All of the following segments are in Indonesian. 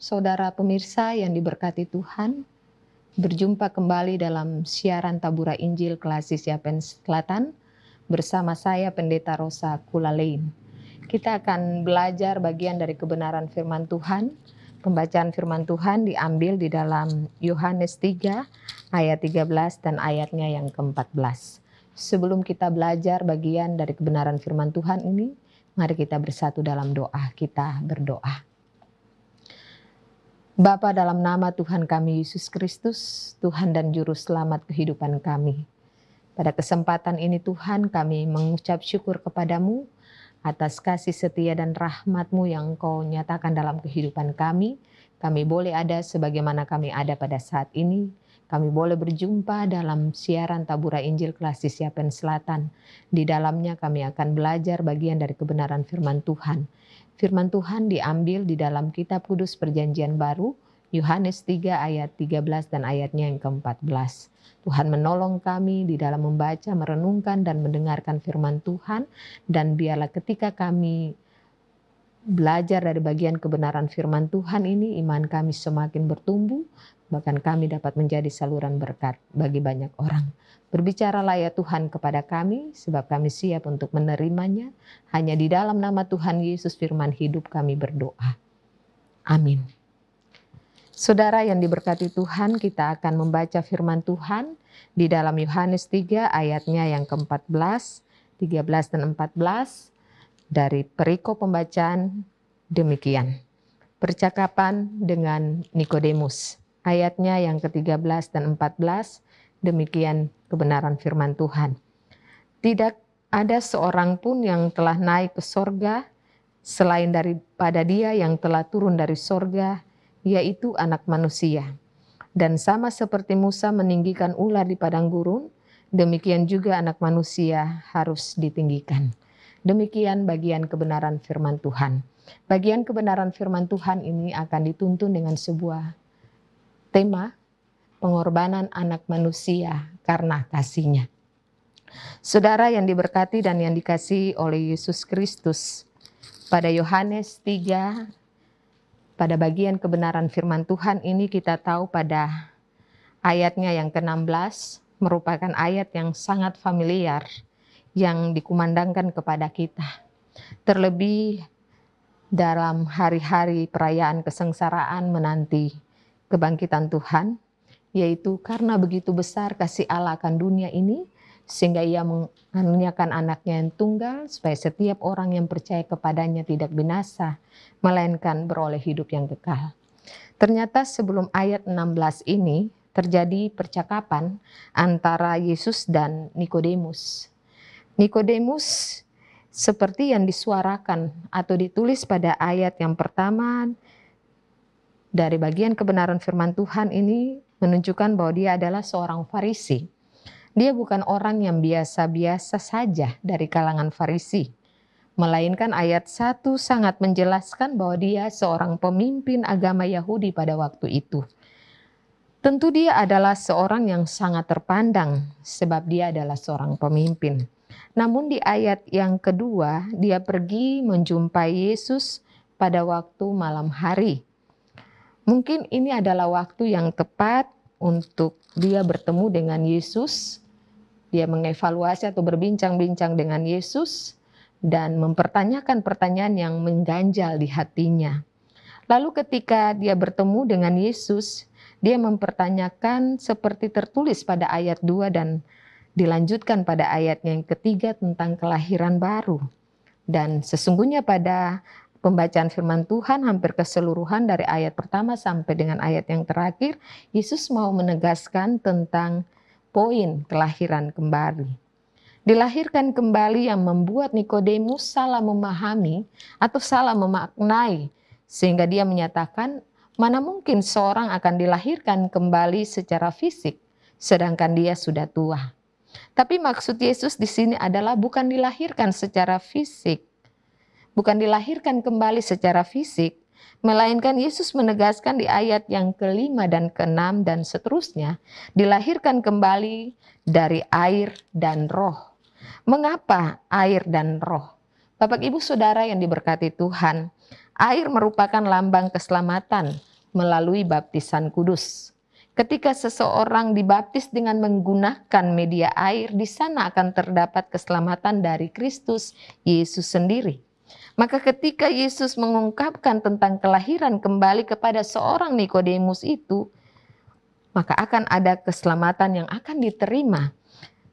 Saudara pemirsa yang diberkati Tuhan. Berjumpa kembali dalam siaran Tabura Injil Klasis Yapen Selatan bersama saya Pendeta Rosa Kulalein. Kita akan belajar bagian dari kebenaran firman Tuhan. Pembacaan firman Tuhan diambil di dalam Yohanes 3 ayat 13 dan ayatnya yang ke-14. Sebelum kita belajar bagian dari kebenaran firman Tuhan ini, mari kita bersatu dalam doa. Kita berdoa. Bapa dalam nama Tuhan kami Yesus Kristus, Tuhan dan Juru Selamat kehidupan kami. Pada kesempatan ini Tuhan kami mengucap syukur kepadamu atas kasih setia dan rahmatmu yang Engkau nyatakan dalam kehidupan kami. Kami boleh ada sebagaimana kami ada pada saat ini. Kami boleh berjumpa dalam siaran Tabura Injil Klasis Yapen Selatan. Di dalamnya kami akan belajar bagian dari kebenaran firman Tuhan Firman Tuhan diambil di dalam kitab kudus perjanjian baru, Yohanes 3 ayat 13 dan ayatnya yang ke-14. Tuhan menolong kami di dalam membaca, merenungkan, dan mendengarkan firman Tuhan. Dan biarlah ketika kami belajar dari bagian kebenaran firman Tuhan ini, iman kami semakin bertumbuh, bahkan kami dapat menjadi saluran berkat bagi banyak orang. Berbicaralah ya Tuhan kepada kami, sebab kami siap untuk menerimanya. Hanya di dalam nama Tuhan Yesus firman hidup kami berdoa. Amin. Saudara yang diberkati Tuhan, kita akan membaca firman Tuhan di dalam Yohanes 3 ayatnya yang ke-14, 13 dan 14 dari periko pembacaan demikian. Percakapan dengan Nikodemus. Ayatnya yang ke-13 dan 14 Demikian kebenaran firman Tuhan. Tidak ada seorang pun yang telah naik ke sorga selain daripada dia yang telah turun dari sorga, yaitu anak manusia. Dan sama seperti Musa meninggikan ular di padang gurun, demikian juga anak manusia harus ditinggikan. Demikian bagian kebenaran firman Tuhan. Bagian kebenaran firman Tuhan ini akan dituntun dengan sebuah tema pengorbanan anak manusia karena kasihnya. Saudara yang diberkati dan yang dikasih oleh Yesus Kristus, pada Yohanes 3, pada bagian kebenaran firman Tuhan ini kita tahu pada ayatnya yang ke-16 merupakan ayat yang sangat familiar yang dikumandangkan kepada kita. Terlebih dalam hari-hari perayaan kesengsaraan menanti kebangkitan Tuhan, yaitu karena begitu besar kasih Allah akan dunia ini, sehingga ia mengaruniakan anaknya yang tunggal, supaya setiap orang yang percaya kepadanya tidak binasa, melainkan beroleh hidup yang kekal. Ternyata sebelum ayat 16 ini terjadi percakapan antara Yesus dan Nikodemus. Nikodemus seperti yang disuarakan atau ditulis pada ayat yang pertama dari bagian kebenaran firman Tuhan ini menunjukkan bahwa dia adalah seorang Farisi. Dia bukan orang yang biasa-biasa saja dari kalangan Farisi, melainkan ayat 1 sangat menjelaskan bahwa dia seorang pemimpin agama Yahudi pada waktu itu. Tentu dia adalah seorang yang sangat terpandang sebab dia adalah seorang pemimpin. Namun di ayat yang kedua, dia pergi menjumpai Yesus pada waktu malam hari. Mungkin ini adalah waktu yang tepat untuk dia bertemu dengan Yesus. Dia mengevaluasi atau berbincang-bincang dengan Yesus dan mempertanyakan pertanyaan yang mengganjal di hatinya. Lalu ketika dia bertemu dengan Yesus, dia mempertanyakan seperti tertulis pada ayat 2 dan dilanjutkan pada ayat yang ketiga tentang kelahiran baru. Dan sesungguhnya pada pembacaan firman Tuhan hampir keseluruhan dari ayat pertama sampai dengan ayat yang terakhir, Yesus mau menegaskan tentang poin kelahiran kembali. Dilahirkan kembali yang membuat Nikodemus salah memahami atau salah memaknai sehingga dia menyatakan mana mungkin seorang akan dilahirkan kembali secara fisik sedangkan dia sudah tua. Tapi maksud Yesus di sini adalah bukan dilahirkan secara fisik, bukan dilahirkan kembali secara fisik, melainkan Yesus menegaskan di ayat yang kelima dan keenam dan seterusnya, dilahirkan kembali dari air dan roh. Mengapa air dan roh? Bapak Ibu Saudara yang diberkati Tuhan, Air merupakan lambang keselamatan melalui baptisan kudus. Ketika seseorang dibaptis dengan menggunakan media air, di sana akan terdapat keselamatan dari Kristus Yesus sendiri. Maka ketika Yesus mengungkapkan tentang kelahiran kembali kepada seorang Nikodemus itu, maka akan ada keselamatan yang akan diterima.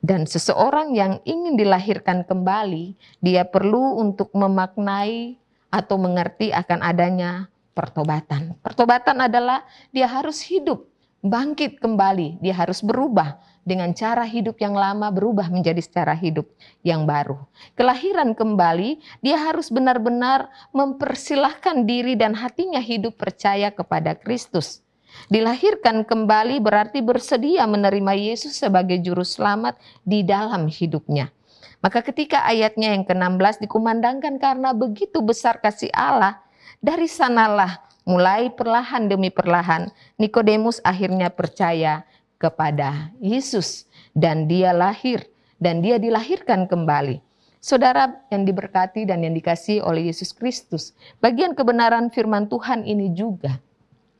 Dan seseorang yang ingin dilahirkan kembali, dia perlu untuk memaknai atau mengerti akan adanya pertobatan. Pertobatan adalah dia harus hidup bangkit kembali, dia harus berubah dengan cara hidup yang lama berubah menjadi cara hidup yang baru. Kelahiran kembali, dia harus benar-benar mempersilahkan diri dan hatinya hidup percaya kepada Kristus. Dilahirkan kembali berarti bersedia menerima Yesus sebagai juru selamat di dalam hidupnya. Maka ketika ayatnya yang ke-16 dikumandangkan karena begitu besar kasih Allah, dari sanalah Mulai perlahan demi perlahan, Nikodemus akhirnya percaya kepada Yesus dan dia lahir dan dia dilahirkan kembali. Saudara yang diberkati dan yang dikasih oleh Yesus Kristus, bagian kebenaran firman Tuhan ini juga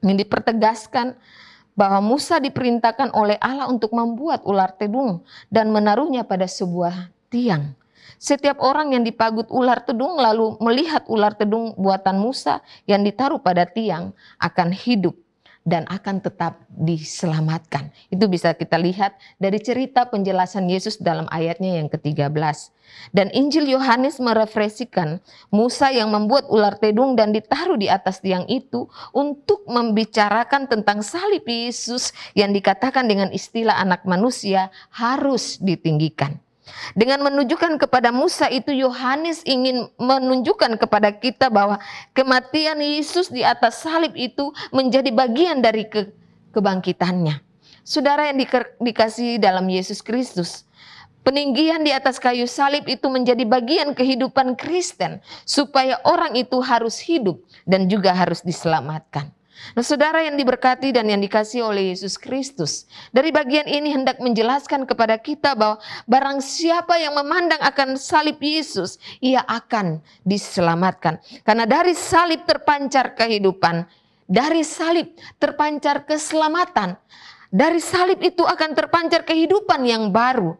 yang dipertegaskan bahwa Musa diperintahkan oleh Allah untuk membuat ular tedung dan menaruhnya pada sebuah tiang. Setiap orang yang dipagut ular tedung lalu melihat ular tedung buatan Musa yang ditaruh pada tiang akan hidup dan akan tetap diselamatkan. Itu bisa kita lihat dari cerita penjelasan Yesus dalam ayatnya yang ke-13. Dan Injil Yohanes merefleksikan Musa yang membuat ular tedung dan ditaruh di atas tiang itu untuk membicarakan tentang salib Yesus yang dikatakan dengan istilah anak manusia harus ditinggikan. Dengan menunjukkan kepada Musa itu Yohanes ingin menunjukkan kepada kita bahwa kematian Yesus di atas salib itu menjadi bagian dari ke kebangkitannya. Saudara yang di, dikasih dalam Yesus Kristus, peninggian di atas kayu salib itu menjadi bagian kehidupan Kristen supaya orang itu harus hidup dan juga harus diselamatkan. Nah saudara yang diberkati dan yang dikasih oleh Yesus Kristus. Dari bagian ini hendak menjelaskan kepada kita bahwa barang siapa yang memandang akan salib Yesus, ia akan diselamatkan. Karena dari salib terpancar kehidupan, dari salib terpancar keselamatan. Dari salib itu akan terpancar kehidupan yang baru.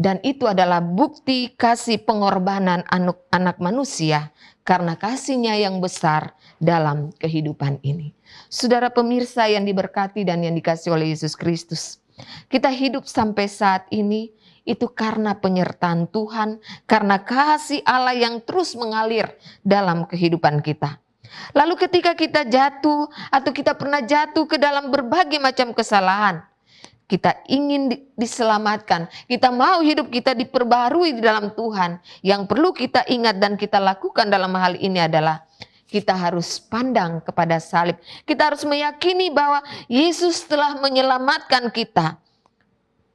Dan itu adalah bukti kasih pengorbanan anak, anak manusia karena kasihnya yang besar dalam kehidupan ini. Saudara pemirsa yang diberkati dan yang dikasih oleh Yesus Kristus. Kita hidup sampai saat ini itu karena penyertaan Tuhan, karena kasih Allah yang terus mengalir dalam kehidupan kita. Lalu ketika kita jatuh atau kita pernah jatuh ke dalam berbagai macam kesalahan, kita ingin diselamatkan, kita mau hidup kita diperbarui di dalam Tuhan. Yang perlu kita ingat dan kita lakukan dalam hal ini adalah kita harus pandang kepada salib. Kita harus meyakini bahwa Yesus telah menyelamatkan kita.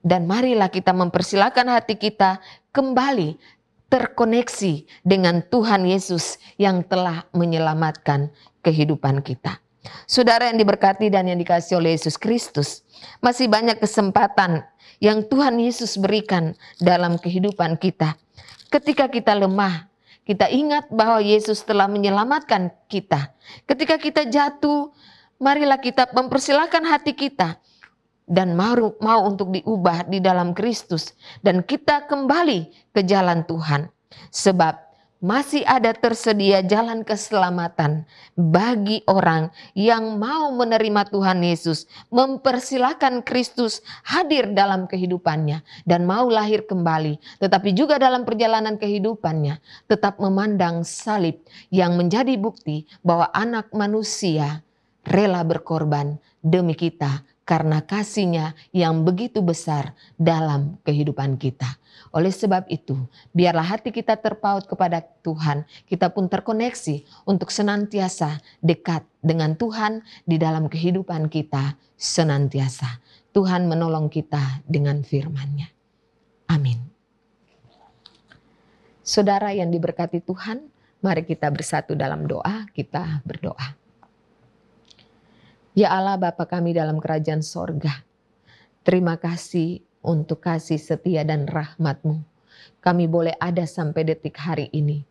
Dan marilah kita mempersilahkan hati kita kembali terkoneksi dengan Tuhan Yesus yang telah menyelamatkan kehidupan kita. Saudara yang diberkati dan yang dikasih oleh Yesus Kristus, masih banyak kesempatan yang Tuhan Yesus berikan dalam kehidupan kita. Ketika kita lemah, kita ingat bahwa Yesus telah menyelamatkan kita. Ketika kita jatuh, marilah kita mempersilahkan hati kita dan mau, mau untuk diubah di dalam Kristus dan kita kembali ke jalan Tuhan. Sebab masih ada tersedia jalan keselamatan bagi orang yang mau menerima Tuhan Yesus, mempersilahkan Kristus hadir dalam kehidupannya dan mau lahir kembali, tetapi juga dalam perjalanan kehidupannya tetap memandang salib yang menjadi bukti bahwa anak manusia rela berkorban. Demi kita karena kasihnya yang begitu besar dalam kehidupan kita. Oleh sebab itu, biarlah hati kita terpaut kepada Tuhan, kita pun terkoneksi untuk senantiasa dekat dengan Tuhan di dalam kehidupan kita senantiasa. Tuhan menolong kita dengan firman-Nya. Amin. Saudara yang diberkati Tuhan, mari kita bersatu dalam doa, kita berdoa. Ya Allah Bapa kami dalam kerajaan sorga, terima kasih untuk kasih setia dan rahmatmu. Kami boleh ada sampai detik hari ini.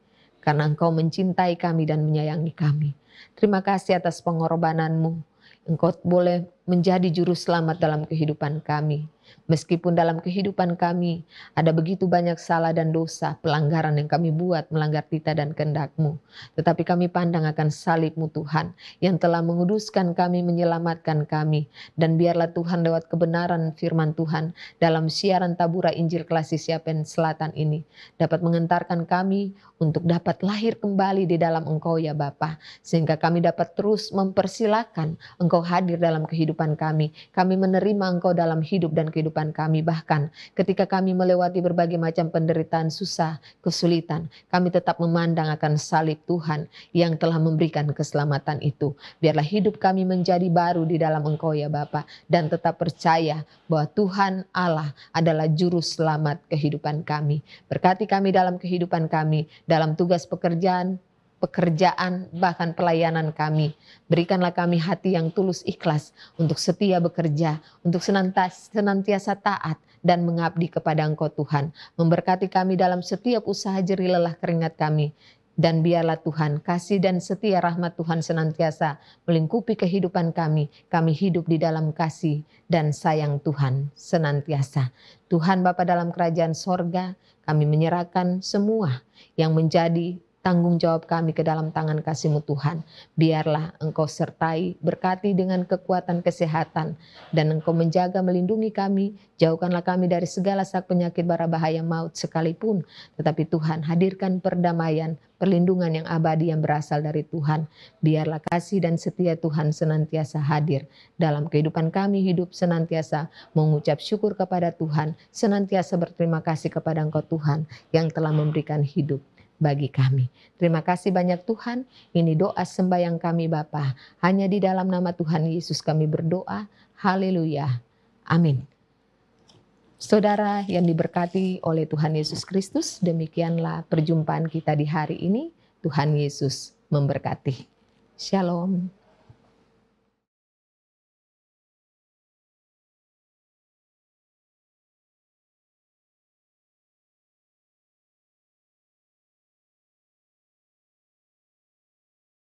karena Engkau mencintai kami dan menyayangi kami. Terima kasih atas pengorbananmu. Engkau boleh menjadi juru selamat dalam kehidupan kami. Meskipun dalam kehidupan kami ada begitu banyak salah dan dosa, pelanggaran yang kami buat melanggar tita dan kehendakmu. Tetapi kami pandang akan salibmu Tuhan yang telah menguduskan kami, menyelamatkan kami. Dan biarlah Tuhan lewat kebenaran firman Tuhan dalam siaran tabura Injil Klasis Siapen Selatan ini dapat mengentarkan kami untuk dapat lahir kembali di dalam Engkau ya Bapa, sehingga kami dapat terus mempersilahkan Engkau hadir dalam kehidupan kami. Kami menerima Engkau dalam hidup dan kehidupan kami. Bahkan ketika kami melewati berbagai macam penderitaan, susah, kesulitan, kami tetap memandang akan salib Tuhan yang telah memberikan keselamatan itu. Biarlah hidup kami menjadi baru di dalam Engkau ya Bapa dan tetap percaya bahwa Tuhan Allah adalah juru selamat kehidupan kami. Berkati kami dalam kehidupan kami, dalam tugas pekerjaan, pekerjaan, bahkan pelayanan kami. Berikanlah kami hati yang tulus ikhlas untuk setia bekerja, untuk senantiasa taat dan mengabdi kepada Engkau Tuhan. Memberkati kami dalam setiap usaha jerih lelah keringat kami. Dan biarlah Tuhan kasih dan setia rahmat Tuhan senantiasa melingkupi kehidupan kami. Kami hidup di dalam kasih dan sayang Tuhan senantiasa. Tuhan Bapa dalam kerajaan sorga, kami menyerahkan semua yang menjadi tanggung jawab kami ke dalam tangan kasih-Mu Tuhan. Biarlah Engkau sertai, berkati dengan kekuatan kesehatan, dan Engkau menjaga melindungi kami, jauhkanlah kami dari segala sak penyakit bara bahaya maut sekalipun. Tetapi Tuhan hadirkan perdamaian, perlindungan yang abadi yang berasal dari Tuhan. Biarlah kasih dan setia Tuhan senantiasa hadir dalam kehidupan kami hidup senantiasa mengucap syukur kepada Tuhan, senantiasa berterima kasih kepada Engkau Tuhan yang telah memberikan hidup bagi kami. Terima kasih banyak Tuhan. Ini doa sembahyang kami Bapa. Hanya di dalam nama Tuhan Yesus kami berdoa. Haleluya. Amin. Saudara yang diberkati oleh Tuhan Yesus Kristus, demikianlah perjumpaan kita di hari ini. Tuhan Yesus memberkati. Shalom.